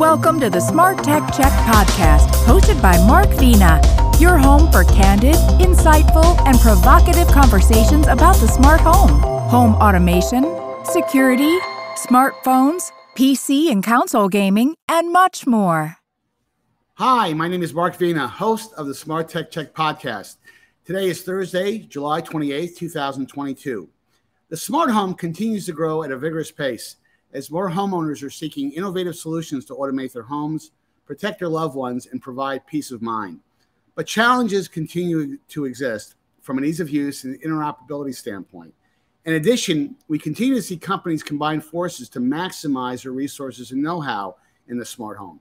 Welcome to the Smart Tech Check podcast, hosted by Mark Vena, your home for candid, insightful, and provocative conversations about the smart home, home automation, security, smartphones, PC and console gaming, and much more. Hi, my name is Mark Vena, host of the Smart Tech Check podcast. Today is Thursday, July 28th, 2022. The smart home continues to grow at a vigorous pace as more homeowners are seeking innovative solutions to automate their homes, protect their loved ones, and provide peace of mind. But challenges continue to exist from an ease of use and interoperability standpoint. In addition, we continue to see companies combine forces to maximize their resources and know how in the smart home.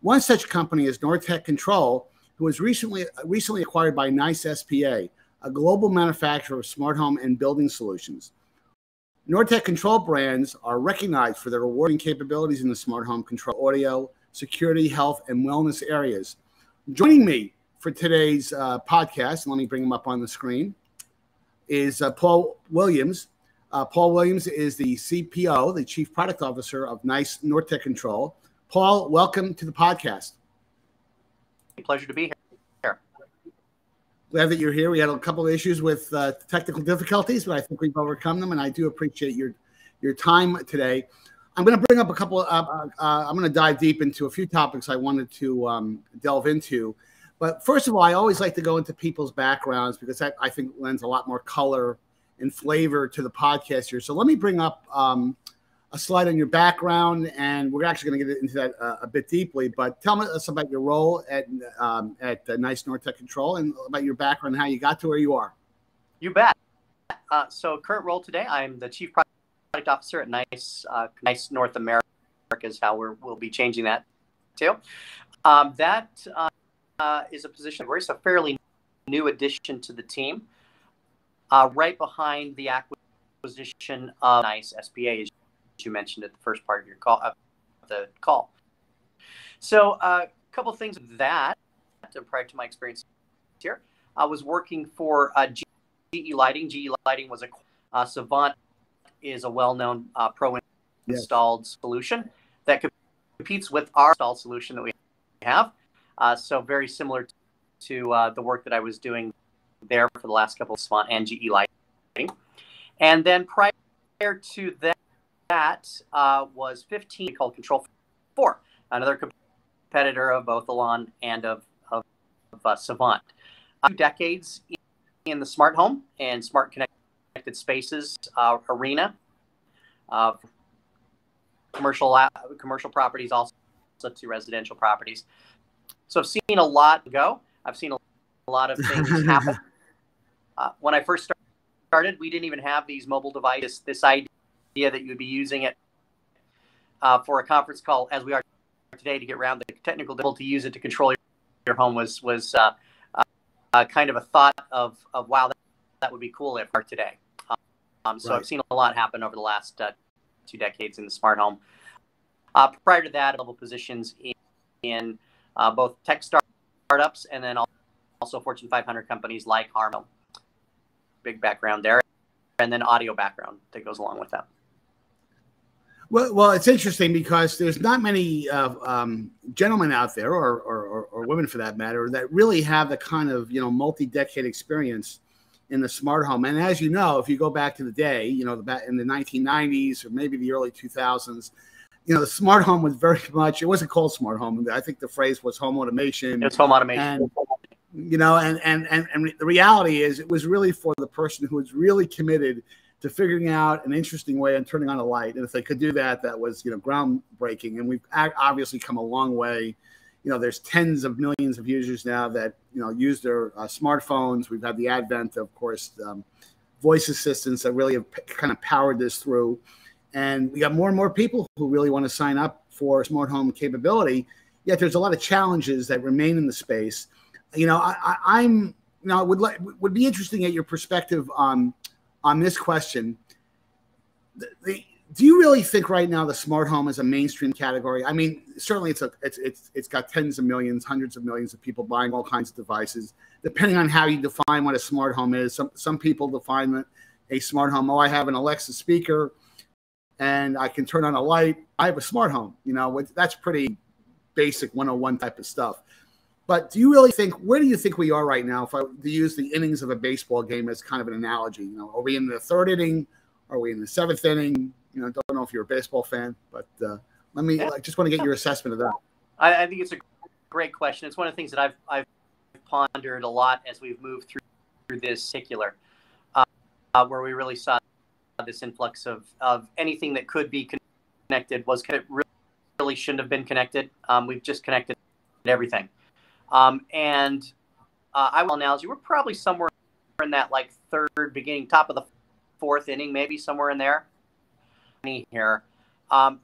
One such company is Nortek Control, who was recently, recently acquired by Nice SPA, a global manufacturer of smart home and building solutions. Nortek control brands are recognized for their rewarding capabilities in the smart home control, audio, security, health, and wellness areas. Joining me for today's uh, podcast, let me bring him up on the screen, is uh, Paul Williams. Uh, Paul Williams is the CPO, the Chief Product Officer of Nice Nortek Control. Paul, welcome to the podcast. Pleasure to be here glad that you're here. We had a couple of issues with uh, technical difficulties, but I think we've overcome them, and I do appreciate your your time today. I'm going to bring up a couple. Of, uh, uh, I'm going to dive deep into a few topics I wanted to um, delve into. But first of all, I always like to go into people's backgrounds because that I think lends a lot more color and flavor to the podcast here. So let me bring up um, a slide on your background, and we're actually going to get into that uh, a bit deeply. But tell us about your role at um, at uh, Nice Nortek Control and about your background how you got to where you are. You bet. Uh, so, current role today, I'm the chief product officer at Nice uh, Nice North America is how we will be changing that too. Um, that uh, is a position where it's a fairly new addition to the team, uh, right behind the acquisition of Nice SPA you mentioned at the first part of your call, of the call. So a uh, couple things that, prior to my experience here, I was working for uh, GE Lighting. GE Lighting was a uh, Savant is a well-known uh, pro installed yes. solution that competes with our installed solution that we have. Uh, so very similar to uh, the work that I was doing there for the last couple of Savant and GE Lighting. And then prior to that, that uh, was 15 called Control 4, another competitor of both Elan and of, of, of uh, Savant. Uh, two decades in the smart home and smart connected spaces uh, arena. Uh, commercial commercial properties, also to residential properties. So I've seen a lot go. I've seen a lot of things happen. Uh, when I first started, we didn't even have these mobile devices. This idea idea that you would be using it uh, for a conference call as we are today to get around the technical difficulty to use it to control your home was was uh, uh, kind of a thought of, of wow that, that would be cool if are today. Um, so right. I've seen a lot happen over the last uh, two decades in the smart home. Uh, prior to that, level positions in, in uh, both tech startups and then also Fortune 500 companies like Harman. Big background there, and then audio background that goes along with that. Well, well, it's interesting because there's not many uh, um, gentlemen out there, or, or, or, women for that matter, that really have the kind of you know multi-decade experience in the smart home. And as you know, if you go back to the day, you know, the, in the 1990s or maybe the early 2000s, you know, the smart home was very much. It wasn't called smart home. I think the phrase was home automation. It's home automation. And, you know, and and and and the reality is, it was really for the person who was really committed to figuring out an interesting way and turning on a light. And if they could do that, that was you know groundbreaking. And we've obviously come a long way. You know, there's tens of millions of users now that you know use their uh, smartphones. We've had the advent, of course, um, voice assistants that really have kind of powered this through. And we got more and more people who really want to sign up for smart home capability. Yet there's a lot of challenges that remain in the space. You know, I, am you know would like would be interesting at your perspective on on this question. The, the, do you really think right now the smart home is a mainstream category? I mean, certainly it's a it's it's it's got tens of millions, hundreds of millions of people buying all kinds of devices. Depending on how you define what a smart home is, some some people define a smart home. Oh, I have an Alexa speaker, and I can turn on a light. I have a smart home. You know, that's pretty basic 101 type of stuff. But do you really think where do you think we are right now? If I to use the innings of a baseball game as kind of an analogy, you know, are we in the third inning? Are we in the seventh inning? You know, don't know if you're a baseball fan, but uh, let me. Yeah. I just want to get your assessment of that. I, I, think it's a great question. It's one of the things that I've I've pondered a lot as we've moved through, through this particular, uh, where we really saw this influx of of anything that could be connected was really, really shouldn't have been connected. Um, we've just connected everything. Um, and uh, I will analogy, we're probably somewhere in that like third, beginning, top of the fourth inning, maybe somewhere in there. Here, um,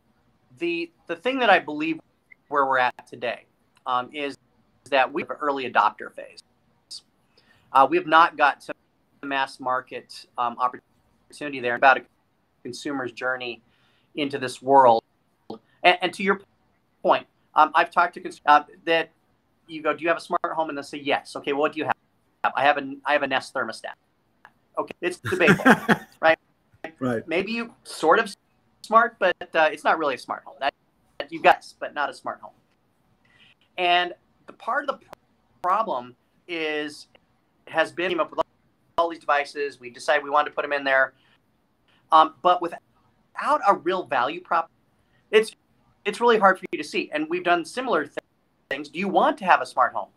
the the thing that I believe where we're at today um, is that we have an early adopter phase. Uh, we have not got to mass market um, opportunity there about a consumer's journey into this world. And, and to your point, um, I've talked to uh, that you go, do you have a smart home? And they say, yes. Okay, well, what do you have? I have a, I have a Nest thermostat. Okay, it's debatable, right? Right. Maybe you sort of smart, but uh, it's not really a smart home. That you guys, but not a smart home. And the part of the problem is has been up with all these devices. We decided we wanted to put them in there, um, but without a real value prop, it's it's really hard for you to see. And we've done similar th- things. Do you want to have a smart home?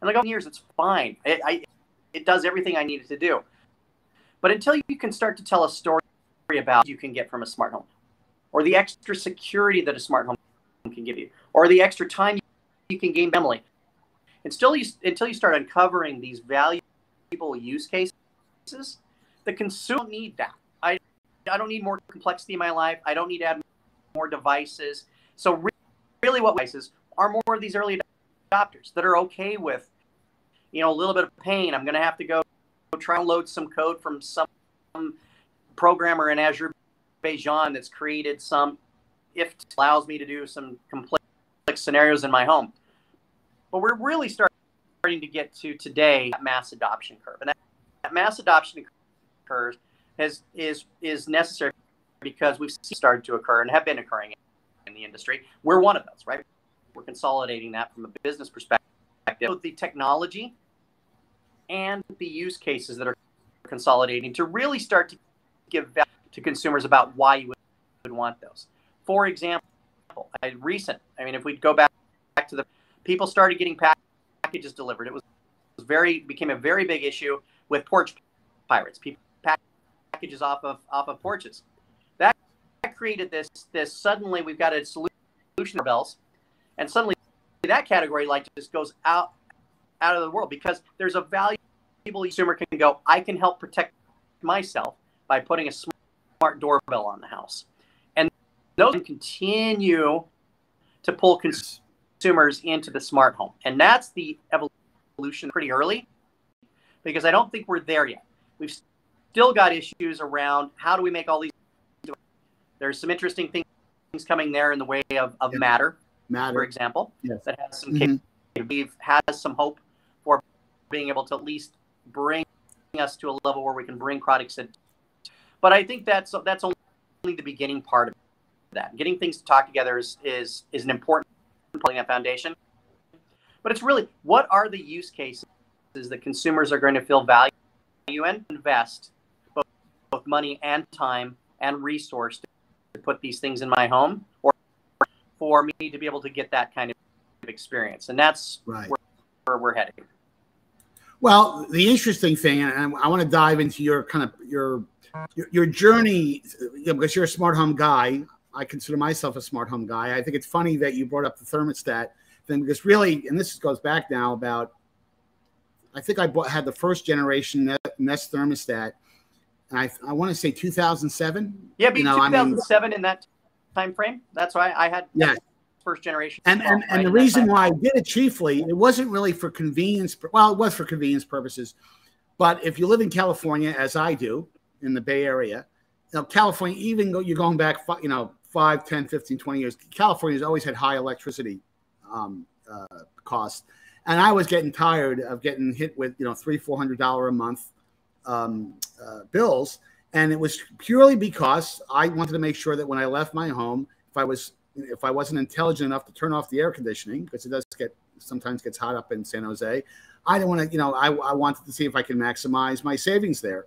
And like, oh, years, it's fine. It, I, it does everything I need it to do. But until you can start to tell a story about you can get from a smart home, or the extra security that a smart home can give you, or the extra time you can gain family, until you until you start uncovering these valuable use cases, the consumer need that. I I don't need more complexity in my life. I don't need to add more devices. So really, what devices are more of these early adopters that are okay with, you know, a little bit of pain. I'm going to have to go try and load some code from some programmer in Azure Bejan that's created some if allows me to do some complex scenarios in my home. But we're really starting to get to today mass adoption curve, and that, that mass adoption curve has is is necessary because we've started to occur and have been occurring in the industry. We're one of those, right? We're consolidating that from a business perspective. Both the technology and the use cases that are consolidating to really start to give value to consumers about why you would want those. For example, I, recent, I mean, if we go back, back to the people started getting packages delivered. It was, very became a very big issue with porch pirates. People packages off of off of porches. That that created this this suddenly we've got a solution bells and suddenly that category like just goes out out of the world because there's a valuable consumer can go i can help protect myself by putting a smart doorbell on the house. And those continue to pull consumers into the smart home. And that's the evolution pretty early because i don't think we're there yet. We've still got issues around how do we make all these there's some interesting things coming there in the way of, of matter Matter. for example, yes. that has some mm-hmm. has some hope for being able to at least bring us to a level where we can bring products in. But I think that's that's only the beginning part of that. Getting things to talk together is is, is an important putting that foundation. But it's really what are the use cases that consumers are going to feel value and invest both, both money and time and resource to put these things in my home for me to be able to get that kind of experience. And that's right. where, where we're heading. Well, the interesting thing, and I want to dive into your kind of your your, your journey you know, because you're a smart home guy. I consider myself a smart home guy. I think it's funny that you brought up the thermostat thing because really, and this goes back now about, I think I bought, had the first generation Nest thermostat, and I, I want to say 2007. Yeah, be you know, 2007 I mean, in that time frame. That's why I had yeah. first generation. And and, and the reason why I did it chiefly, it wasn't really for convenience. Well, it was for convenience purposes, but if you live in California, as I do in the Bay Area, you know, California, even you're going back, you know, 5, 10, 15, 20 years, California has always had high electricity um, uh, costs. And I was getting tired of getting hit with, you know, three, four hundred dollar a month um, uh, bills and it was purely because I wanted to make sure that when I left my home, if I was if I wasn't intelligent enough to turn off the air conditioning because it does get sometimes gets hot up in San Jose. I don't want to, you know, I, I wanted to see if I can maximize my savings there.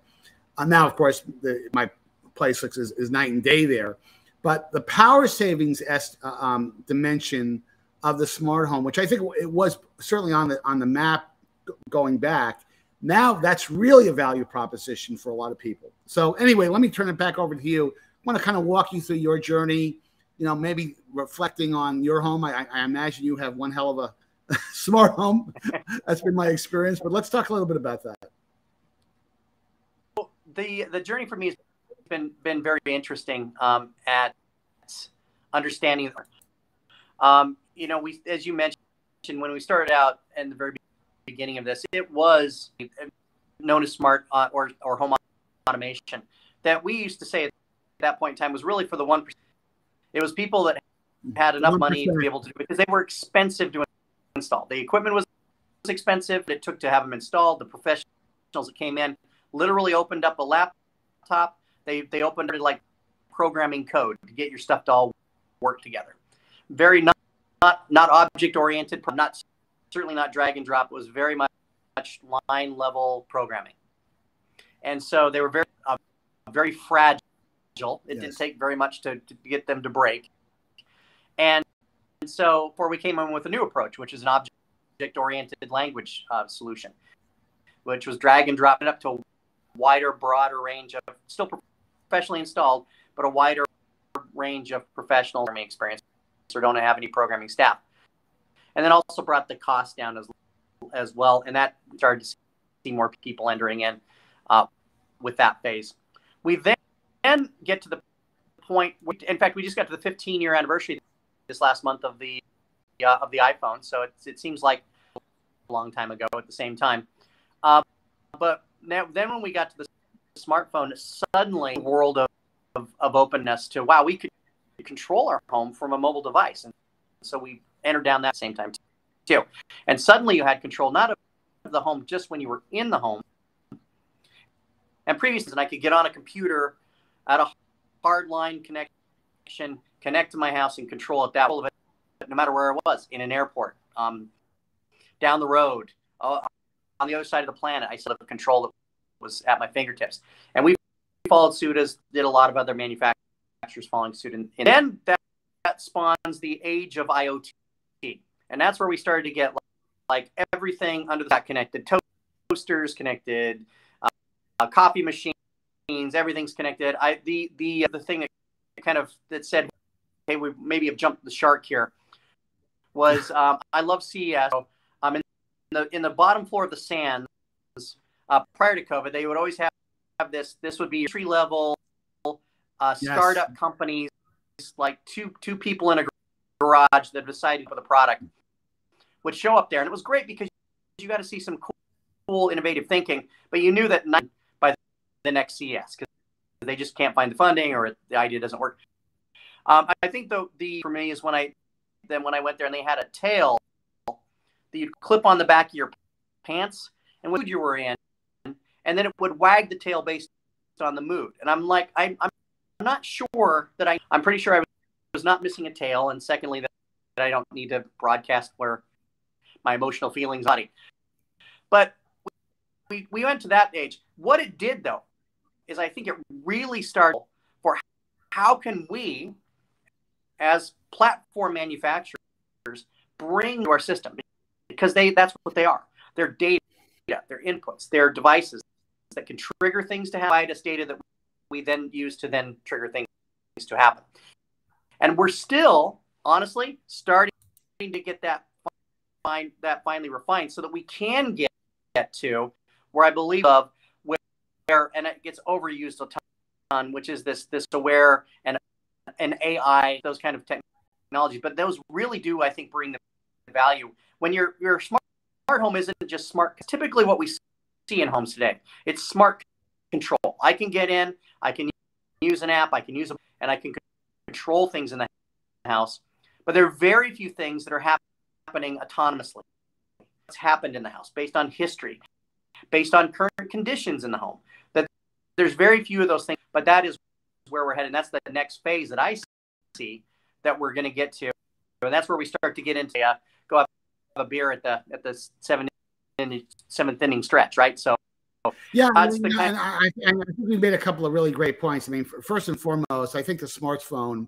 Uh, now, of course, the, my place looks is, is, night and day there, but the power savings est, uh, um, dimension of the smart home, which I think it was certainly on the on the map going back. Now that's really a value proposition for a lot of people. So anyway, let me turn it back over to you. I want to kind of walk you through your journey. You know, maybe reflecting on your home. I, I imagine you have one hell of a smart home. That's been my experience. But let's talk a little bit about that. The the journey for me has been been very interesting um, at understanding. Um, you know, we as you mentioned when we started out in the very beginning of this, it was known as smart uh, or or home automation that we used to say at that point in time was really for the one percent. It was people that had enough 1%. money to be able to do it because they were expensive to install. The equipment was expensive. It took to have them installed. The professionals that came in literally opened up a laptop. They they opened like programming code to get your stuff to all work together. Very not not, not object oriented. Not certainly not drag and drop. It was very much line level programming. And so they were very uh, very fragile. It yes. didn't take very much to, to get them to break. And and so, before we came in with a new approach, which is an object-oriented language uh, solution, which was drag and drop it up to a wider, broader range of still professionally installed, but a wider range of professional learning experience, or don't have any programming staff. And then also brought the cost down as as well, and that started to see more people entering in uh, with that phase. We then, get to the point. In fact, we just got to the 15 year anniversary this last month of the uh, of the iPhone. So it, it seems like a long time ago at the same time. Uh, but now, then when we got to the smartphone, suddenly the world of, of, of, openness to wow, we could control our home from a mobile device, and so we entered down that same time too. And suddenly you had control not of the home just when you were in the home. And previously, I could get on a computer at a hard line connection connect to my house and control it that no matter where I was in an airport, um, down the road, uh, on the other side of the planet. I still have control that was at my fingertips. And we followed suit as did a lot of other manufacturers following suit. And, and then that, that spawns the age of IoT. And that's where we started to get like, like everything under that connected toasters connected, uh, uh, coffee machines, everything's connected. I the the the thing that kind of that said, hey, we maybe have jumped the shark here, was um, I love CES. Um, in the in the bottom floor of the sands, uh, prior to COVID, they would always have, have this. This would be tree level uh, startup companies, like two two people in a garage that was decided for the product would show up there, and it was great because you got to see some cool, cool, innovative thinking. But you knew that by the next CES because they just can't find the funding or the idea doesn't work. Um, I think the the for me is when I then when I went there and they had a tail that you'd clip on the back of your pants and what you were in, and then it would wag the tail based on the mood. And I'm like, I, I'm not sure that I. I'm pretty sure I was not missing a tail, and secondly that, I don't need to broadcast where my emotional feelings are. But we, we went to that age. What it did though is I think it really started for how can we as platform manufacturers bring to our system because they that's what they are. They're data, they're inputs, they're devices that can trigger things to happen, data that we then use to then trigger things to happen. And we're still, honestly, starting to get that fine, that finely refined so that we can get, get to where I believe of where and it gets overused a ton, which is this this aware and and AI, those kind of technologies. But those really do, I think, bring the value. When your your smart, smart home isn't just smart. Typically, what we see in homes today, it's smart control. I can get in, I can use an app, I can use a, and I can control things in the house. But there are very few things that are happening autonomously. What's happened in the house based on history, based on current conditions in the home. That there's very few of those things, but that is where we're headed. That's the next phase that I see that we're going to get to, and that's where we start to get into uh, go have a beer at the at the seventh seventh inning stretch, right? So. Yeah, I, mean, and I, I, think we made a couple of really great points. I mean, first and foremost, I think the smartphone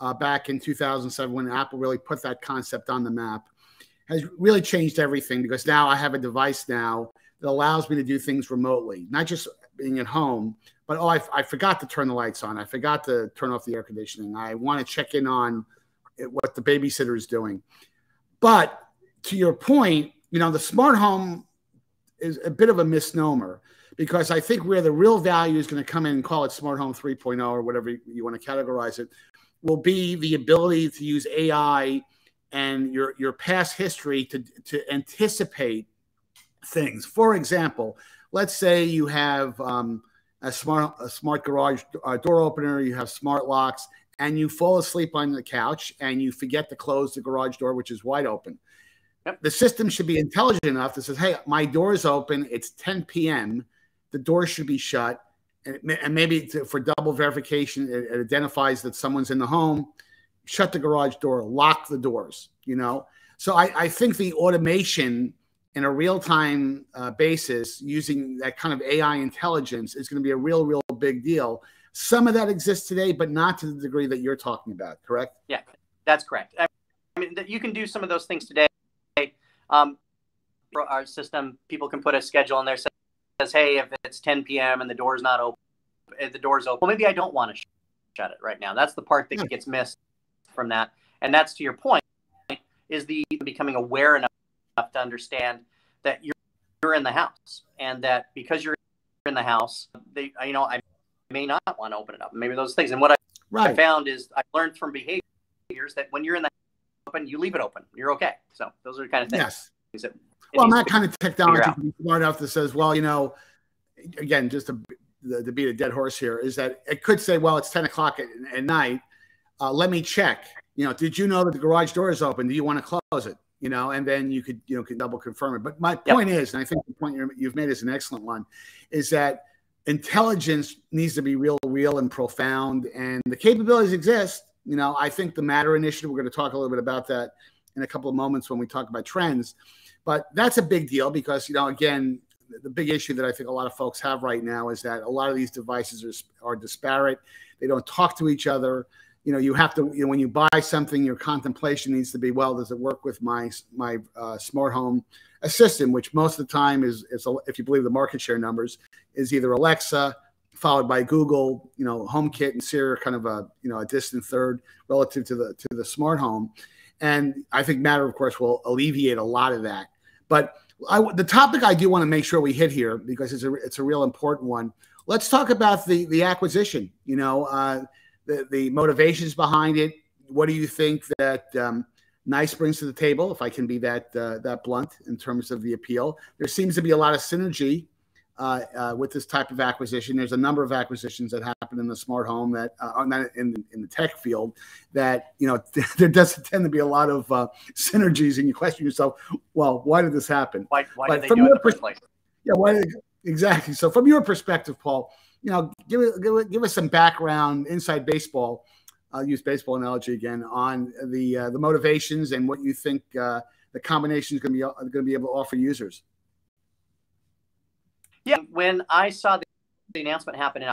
uh, back in 2007 when Apple really put that concept on the map has really changed everything because now I have a device now that allows me to do things remotely, not just being at home, but oh, I, I forgot to turn the lights on. I forgot to turn off the air conditioning. I want to check in on what the babysitter is doing. But to your point, you know, the smart home is a bit of a misnomer because I think where the real value is going to come in and call it smart home 3.0 or whatever you want to categorize it will be the ability to use AI and your your past history to to anticipate things. For example, let's say you have um, a smart a smart garage uh, door opener, you have smart locks, and you fall asleep on the couch and you forget to close the garage door, which is wide open. Yep. The system should be intelligent enough to say, "Hey, my door is open. It's 10 p.m. The door should be shut." And, maybe to, for double verification, it, it identifies that someone's in the home shut the garage door, lock the doors, you know? So I, I think the automation in a real time uh, basis using that kind of AI intelligence is going to be a real, real big deal. Some of that exists today, but not to the degree that you're talking about, correct? Yeah, that's correct. I mean, you can do some of those things today. Um, our system, people can put a schedule in there says, hey, if it's 10 p.m. and the door's not open, if the door's open, well, maybe I don't want to shut it right now. That's the part that yeah. gets missed from that. And that's to your point, is the becoming aware enough to understand that you're you're in the house and that because you're in the house, they you know I may not want to open it up. Maybe those things. And what I, right. I found is I learned from behaviors that when you're in the open, you leave it open. You're okay. So those are the kind of things. Yes. That well, that kind of technology smart enough that says, well, you know, again, just to, to beat a dead horse here, is that it could say, well, it's 10 o'clock at, at night uh, let me check. You know, did you know that the garage door is open? Do you want to close it? You know, and then you could, you know, can double confirm it. But my point yep. is, and I think the point you've made is an excellent one, is that intelligence needs to be real, real and profound, and the capabilities exist. You know, I think the Matter Initiative. We're going to talk a little bit about that in a couple of moments when we talk about trends. But that's a big deal because, you know, again, the big issue that I think a lot of folks have right now is that a lot of these devices are, are disparate. They don't talk to each other you know you have to you know when you buy something your contemplation needs to be well does it work with my my uh, smart home assistant which most of the time is, is if you believe the market share numbers is either alexa followed by google you know homekit and siri are kind of a you know a distant third relative to the to the smart home and i think matter of course will alleviate a lot of that but I, the topic i do want to make sure we hit here because it's a it's a real important one let's talk about the the acquisition you know uh, the, the motivations behind it. What do you think that um, Nice brings to the table? If I can be that uh, that blunt in terms of the appeal, there seems to be a lot of synergy uh, uh, with this type of acquisition. There's a number of acquisitions that happen in the smart home that uh, in in the tech field that you know there doesn't tend to be a lot of uh, synergies, and you question yourself, well, why did this happen? Why, why did they do it in the first place? Yeah, why did, exactly. So from your perspective, Paul, you know, give, give, give us some background inside baseball. I'll use baseball analogy again on the uh, the motivations and what you think uh, the combination is going to be going to be able to offer users. Yeah, when I saw the, announcement happen in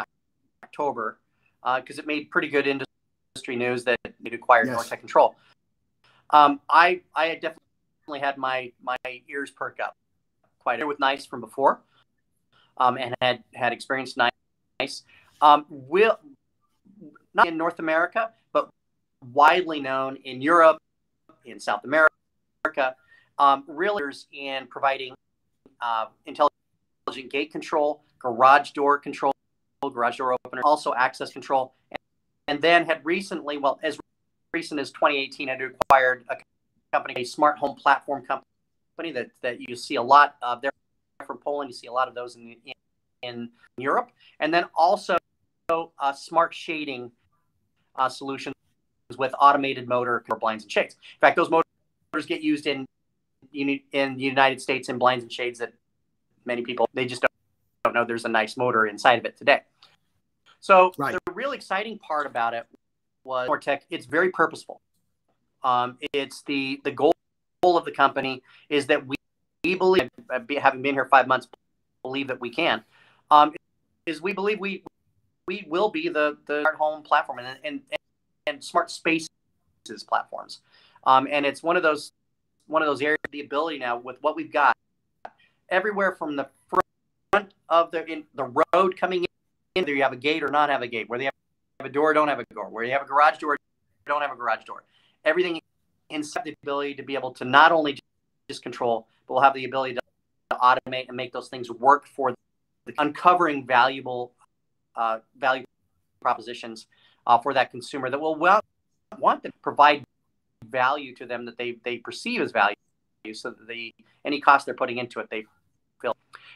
October, because uh, it made pretty good industry news that it acquired yes. Nortek Control, um, I I definitely had my my ears perk up quite a bit with Nice from before, um, and had had experienced Nice. Um, will not in North America, but widely known in Europe, in South America, um, realtors in providing uh, intelligent gate control, garage door control, garage door opener, also access control, and, and then had recently, well, as recent as 2018, had acquired a company, a smart home platform company that, that you see a lot of. They're from Poland. You see a lot of those in, in in Europe, and then also uh, smart shading uh, solutions with automated motor for blinds and shades. In fact, those motors get used in in the United States in blinds and shades that many people they just don't, don't know there's a nice motor inside of it today. So right. the really exciting part about it was Nortek. It's very purposeful. Um, it's the the goal of the company is that we, we believe, having been here five months, believe that we can. Um, is we believe we we will be the the smart home platform and and, and smart spaces platforms. Um, and it's one of those one of those areas the ability now with what we've got everywhere from the front of the in the road coming in, whether you have a gate or not have a gate, where you have a door, don't have a door, where you have a garage door, don't have a garage door. Everything inside the ability to be able to not only just control, but we'll have the ability to, to automate and make those things work for the, uncovering valuable uh, value propositions uh, for that consumer that will well, want to provide value to them that they, they perceive as value so the any cost they're putting into it they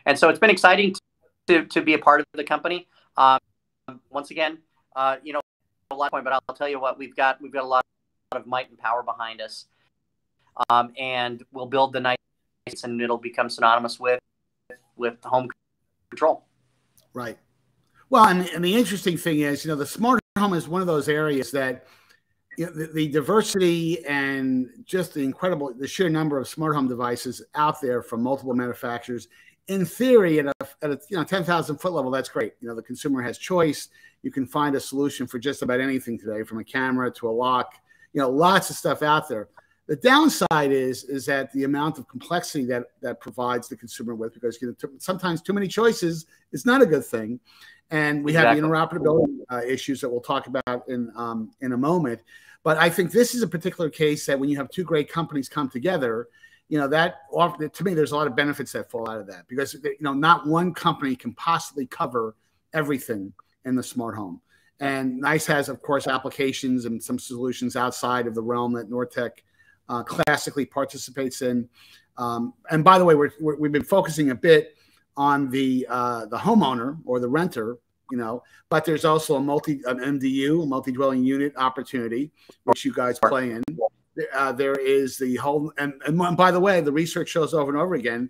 and so it's been exciting to, to be a part of the company. Um, once again uh, you know a lot of point but I'll, tell you what we've got we've got a lot of might and power behind us. Um, and we'll build the nice and it'll become synonymous with with home control. Right. Well and, and the interesting thing is you know the smart home is one of those areas that you know, the, the, diversity and just the incredible, the sheer number of smart home devices out there from multiple manufacturers. In theory, at a, at a you know 10,000 foot level, that's great. You know, the consumer has choice. You can find a solution for just about anything today, from a camera to a lock. You know, lots of stuff out there. The downside is is that the amount of complexity that that provides the consumer with, because you know, sometimes too many choices is not a good thing and we exactly. have the interoperability uh, issues that we'll talk about in um, in a moment. But I think this is a particular case that when you have two great companies come together, you know that to me there's a lot of benefits that fall out of that because you know not one company can possibly cover everything in the smart home. And Nice has, of course, applications and some solutions outside of the realm that Nortek uh, classically participates in. Um, and by the way, we're, we have been focusing a bit on the uh, the homeowner or the renter you know. But there's also a multi an MDU, a multi-dwelling unit opportunity, which you guys play in. Uh, there is the whole, and, and by the way, the research shows over and over again,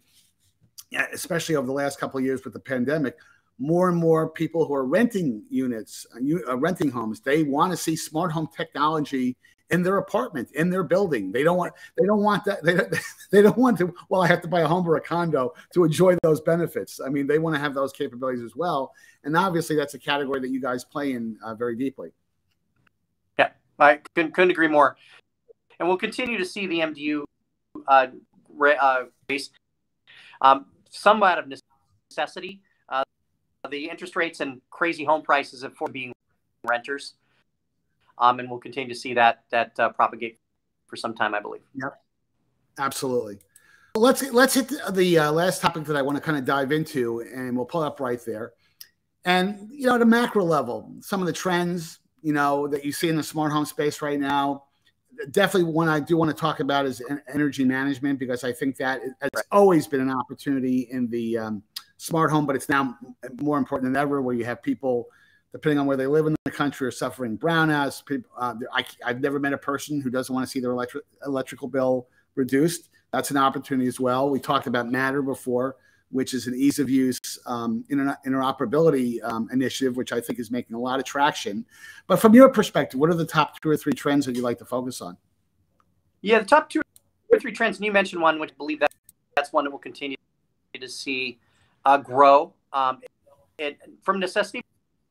especially over the last couple of years with the pandemic, more and more people who are renting units, uh, renting homes, they want to see smart home technology in their apartment, in their building. They don't want they don't want that they don't, they don't want to well I have to buy a home or a condo to enjoy those benefits. I mean, they want to have those capabilities as well. And obviously that's a category that you guys play in uh, very deeply. Yeah, I couldn't, couldn't agree more. And we'll continue to see the MDU uh, uh, race um, somewhat of necessity. Uh, the interest rates and crazy home prices for being renters um, and we'll continue to see that that uh, propagate for some time, I believe. Yep, absolutely. Let's let's hit the, the uh, last topic that I want to kind of dive into, and we'll pull up right there. And you know, at a macro level, some of the trends you know that you see in the smart home space right now. Definitely, one I do want to talk about is energy management because I think that has right. always been an opportunity in the um, smart home, but it's now more important than ever, where you have people depending on where they live in the country, are suffering brownouts. People, uh, I, have never met a person who doesn't want to see their electric, electrical bill reduced. That's an opportunity as well. We talked about Matter before, which is an ease of use um, inter- interoperability um, initiative, which I think is making a lot of traction. But from your perspective, what are the top two or three trends that you like to focus on? Yeah, the top two or three trends, and you mentioned one, which I believe that that's one that will continue to see uh, grow. Um, it, from necessity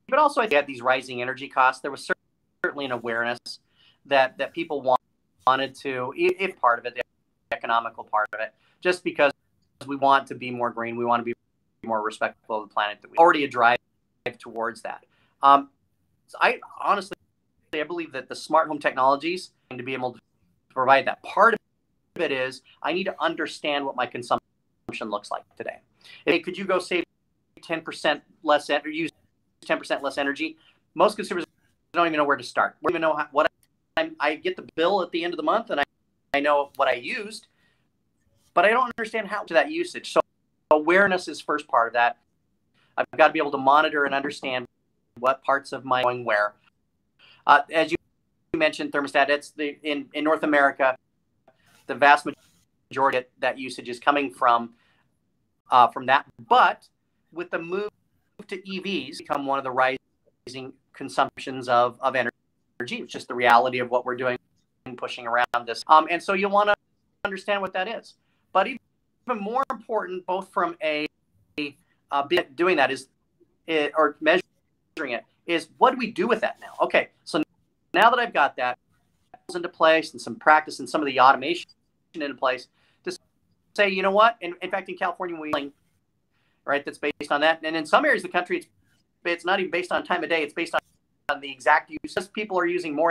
but also I had these rising energy costs. There was certainly an awareness that that people want, wanted to, if part of it, the economical part of it, just because we want to be more green, we want to be more respectful of the planet. That we already a drive towards that. Um, so I honestly, I believe that the smart home technologies to be able to provide that. Part of it is I need to understand what my consumption looks like today. Hey, could you go save 10% less energy, use 10% less energy. Most consumers don't even know where to start. We don't even know how, what I, I get the bill at the end of the month and I, I know what I used, but I don't understand how to that usage. So awareness is first part of that. I've got to be able to monitor and understand what parts of my going where. Uh, as you mentioned, thermostat. It's the in in North America, the vast majority of that usage is coming from uh, from that. But with the move to EVs become one of the rising consumptions of, of energy. It's just the reality of what we're doing, and pushing around this. Um, and so you want to understand what that is. Even more important, both from a, a uh, doing that is, it, or measuring it, is what do we do with that now? Okay, so now that I've got that into place and some practice and some of the automation into place, to say, you know what? In, in fact, in California, we right that's based on that, and in some areas of the country, it's it's not even based on time of day. It's based on, on the exact use. People are using more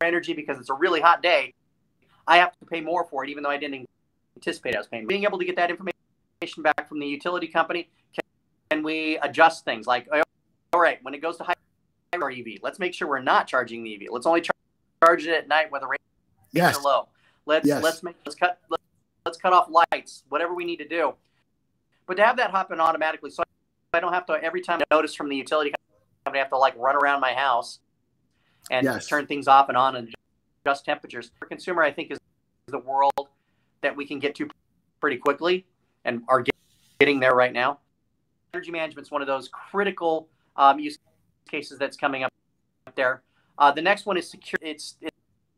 energy because it's a really hot day. I have to pay more for it, even though I didn't anticipate I was paying. Being able to get that information back from the utility company, can, can we adjust things like, all right, when it goes to high our EV, let's make sure we're not charging the EV. Let's only charge, charge it at night where the rates yes. are low. Let's yes. let's make let's cut let's, let's cut off lights, whatever we need to do. But to have that happen automatically, so I don't have to every time I notice from the utility company, I have to like run around my house and yes. turn things off and on and adjust temperatures. For consumer, I think is the world that we can get to pretty quickly and are getting there right now. Energy management is one of those critical um, use cases that's coming up there. Uh, the next one is secure. It's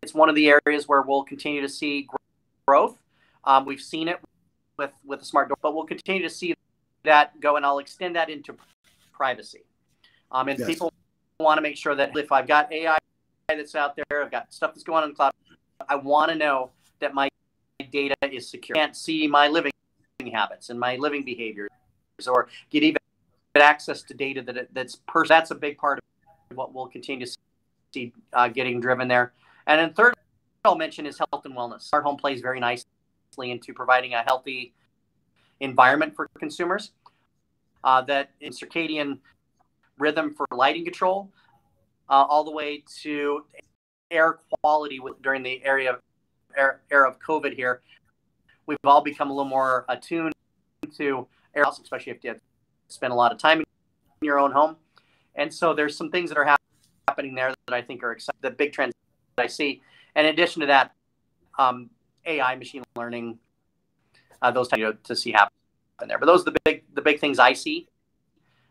it's one of the areas where we'll continue to see growth. Um, we've seen it with with the smart door, but we'll continue to see that go, and I'll extend that into privacy. Um, and yes. people want to make sure that if I've got AI that's out there, I've got stuff that's going on in the cloud, I want to know that my data is secure. I can't see my living habits and my living behaviors, or get even get access to data that that's per- that's a big part of what we'll continue to see uh, getting driven there. And then third, I'll mention is health and wellness. Smart home plays very nicely into providing a healthy environment for consumers. Uh, that in circadian rhythm for lighting control, uh, all the way to air quality with, during the area of era, of COVID here. We've all become a little more attuned to air, especially if you spend a lot of time in your own home. And so there's some things that are happening there that I think are exciting, the big trends that I see. And in addition to that, um, AI, machine learning, uh, those you know, to see happen there. But those are the big the big things I see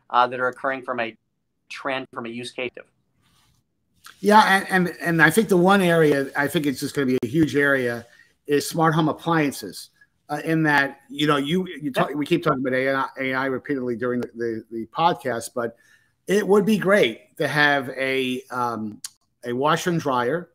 uh, that are occurring from a trend from a use case. Yeah, and, and and I think the one area I think it's just going to be a huge area is smart home appliances. Uh, in that you know you you talk, we keep talking about AI, AI repeatedly during the, the, the podcast, but it would be great to have a um, a washer and dryer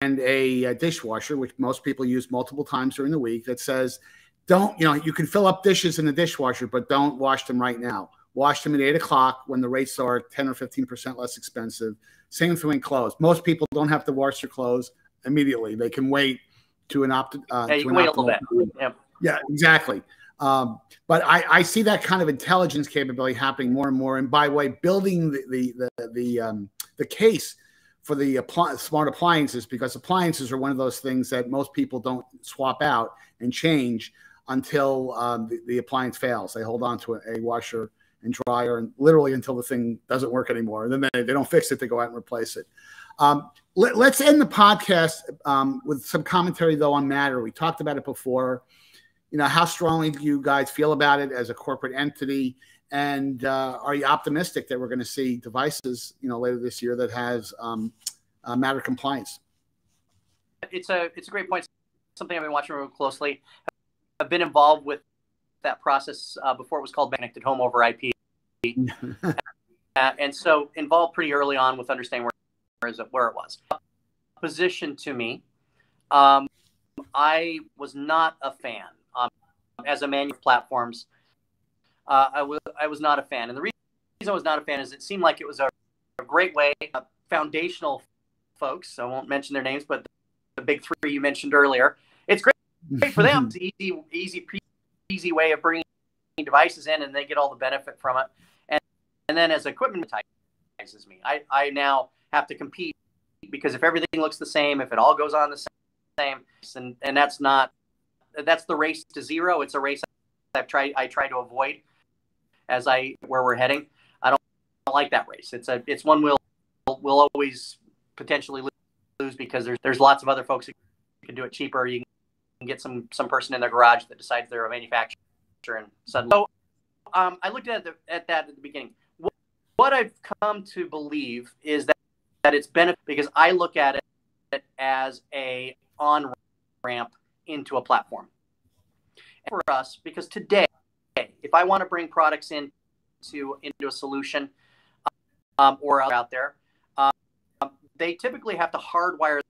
and a, a, dishwasher, which most people use multiple times during the week, that says, don't, you know, you can fill up dishes in the dishwasher, but don't wash them right now. Wash them at eight o'clock when the rates are 10 or 15% less expensive. Same thing with clothes. Most people don't have to wash their clothes immediately. They can wait to an opt. Uh, yeah, you can wait a little bit. Yeah, yeah exactly. Um, but I, I, see that kind of intelligence capability happening more and more. And by the way, building the the the the, um, the case for the appli- smart appliances because appliances are one of those things that most people don't swap out and change until um, the, the, appliance fails. They hold on to a, a, washer and dryer and literally until the thing doesn't work anymore. And then they, they don't fix it, they go out and replace it. Um, let, us end the podcast um, with some commentary, though, on Matter. We talked about it before. You know, how strongly do you guys feel about it as a corporate entity? And uh, are you optimistic that we're going to see devices, you know, later this year that has um, uh, Matter compliance? It's a it's a great point. Something I've been watching real closely. I've been involved with that process uh, before it was called Connected Home over IP, uh, and so involved pretty early on with understanding where, is it where it was. Position to me, um, I was not a fan um, as a manual platforms uh, I, w- I was not a fan. And the reason I was not a fan is it seemed like it was a, a great way, uh, foundational folks, I won't mention their names, but the, big three you mentioned earlier. It's great, great for them. It's an easy, easy, easy way of bringing devices in and they get all the benefit from it. And, then as equipment entices me, I, I now have to compete because if everything looks the same, if it all goes on the same, and, and that's not, that's the race to zero. It's a race I've tried, I try to avoid as I where we're heading. I don't, I don't like that race. It's a it's one we'll we'll always potentially lose because there's there's lots of other folks who can do it cheaper. You can get some some person in their garage that decides they're a manufacturer and suddenly. So um, I looked at the, at that at the beginning. What, I've come to believe is that that it's benefit because I look at it as a on ramp into a platform for us because today if I want to bring products in to into a solution um, or out there, um, they typically have to hardwire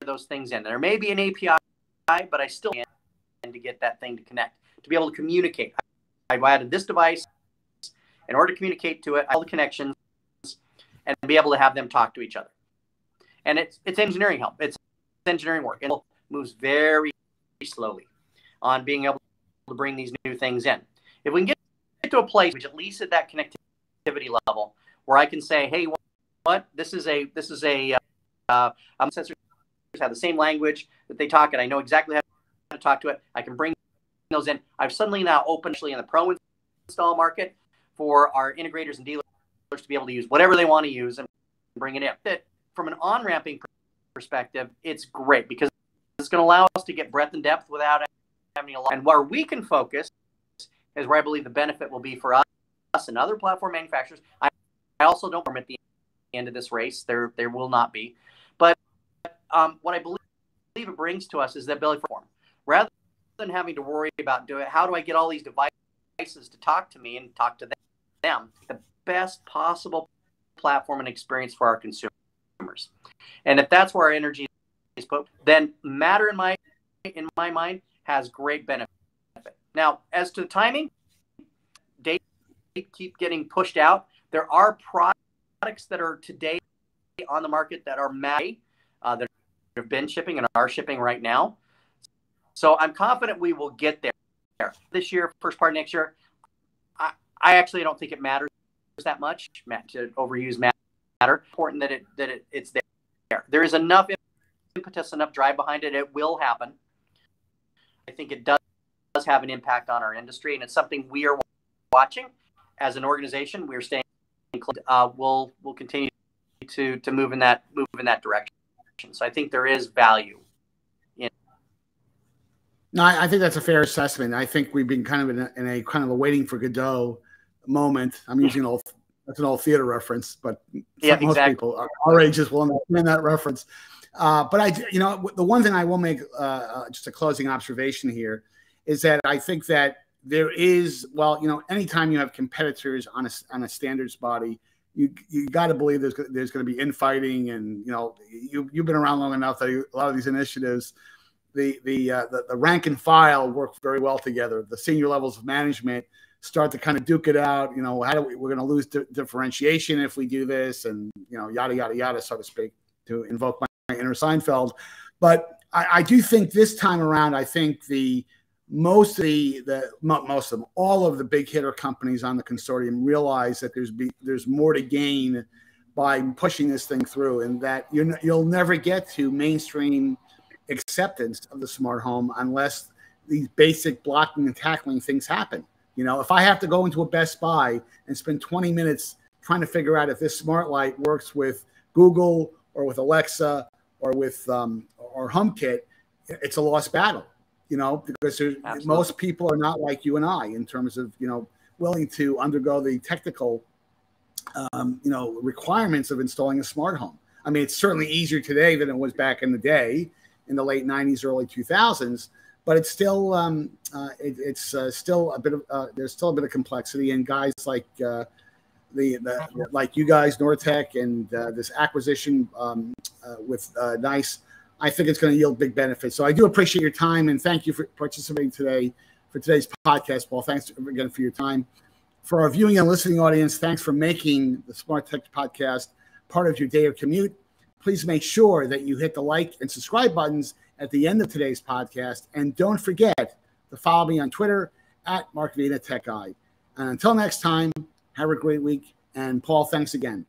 those things in. There may be an API, but I still can to get that thing to connect to be able to communicate. I've added this device in order to communicate to it, all the connections, and be able to have them talk to each other. And it's it's engineering help. It's engineering work, it moves very slowly on being able to bring these new things in. If we can get to a place which at least at that connectivity level where I can say, hey, what this is a this is a uh, um, sensors have the same language that they talk, and I know exactly how to talk to it. I can bring those in. I've suddenly now opened in the pro install market for our integrators and dealers to be able to use whatever they want to use and bring it in. That from an on ramping perspective, it's great because it's going to allow us to get breadth and depth without having a lot. And where we can focus is where I believe the benefit will be for us, us and other platform manufacturers. I, I also don't permit the end of this race. There, there will not be. But um, what I believe it brings to us is the ability for form. Rather than having to worry about do it, how do I get all these devices to talk to me and talk to them, the best possible platform and experience for our consumers. And if that's where our energy is put, then matter in my in my mind has great benefit. Now, as to the timing, dates keep getting pushed out. There are products that are today on the market that are May uh, that have been shipping and are shipping right now. So I'm confident we will get there this year, first part next year. I actually don't think it matters that much to overuse matter. Important that it that it, it's there. There is enough impetus, enough drive behind it. It will happen. I think it does does have an impact on our industry, and it's something we are watching as an organization. We're staying. Uh, we'll we'll continue to to move in that move in that direction. So I think there is value. In- no, I, think that's a fair assessment. I think we've been kind of in a, in a kind of a waiting for Godot moment. I'm using old that's an old theater reference, but yeah, most exactly. people our, our ages will understand that reference. Uh, but I, you know, the one thing I will make uh, uh, just a closing observation here is that I think that there is, well, you know, anytime you have competitors on a on a standards body, you you got to believe there's there's going to be infighting, and you know, you you've been around long enough that a lot of these initiatives, the the uh, the, the rank and file work very well together. The senior levels of management start to kind of duke it out. You know, how do we, we're going to lose di- differentiation if we do this, and you know, yada yada yada, so to speak, to invoke my, my inner Seinfeld. But I, I do think this time around, I think the most of the, the most of them, all of the big hitter companies on the consortium realize that there's be, there's more to gain by pushing this thing through, and that you you'll never get to mainstream acceptance of the smart home unless these basic blocking and tackling things happen. You know, if I have to go into a Best Buy and spend 20 minutes trying to figure out if this smart light works with Google or with Alexa or with um, or HomeKit, it's a lost battle. You know, because most people are not like you and I in terms of you know willing to undergo the technical um, you know requirements of installing a smart home. I mean, it's certainly easier today than it was back in the day in the late 90s, early 2000s but it's still um, uh, it, it's uh, still a bit of uh, there's still a bit of complexity and guys like uh, the, the like you guys Nortek and uh, this acquisition um, uh, with Nice I think it's going to yield big benefits. So I do appreciate your time and thank you for participating today for today's podcast Paul. Thanks again for your time. For our viewing and listening audience thanks for making the Smart Tech podcast part of your day of commute. Please make sure that you hit the like and subscribe buttons at the end of today's podcast. And don't forget to follow me on Twitter at Mark Vena Tech Guy. And until next time, have a great week. And Paul, thanks again.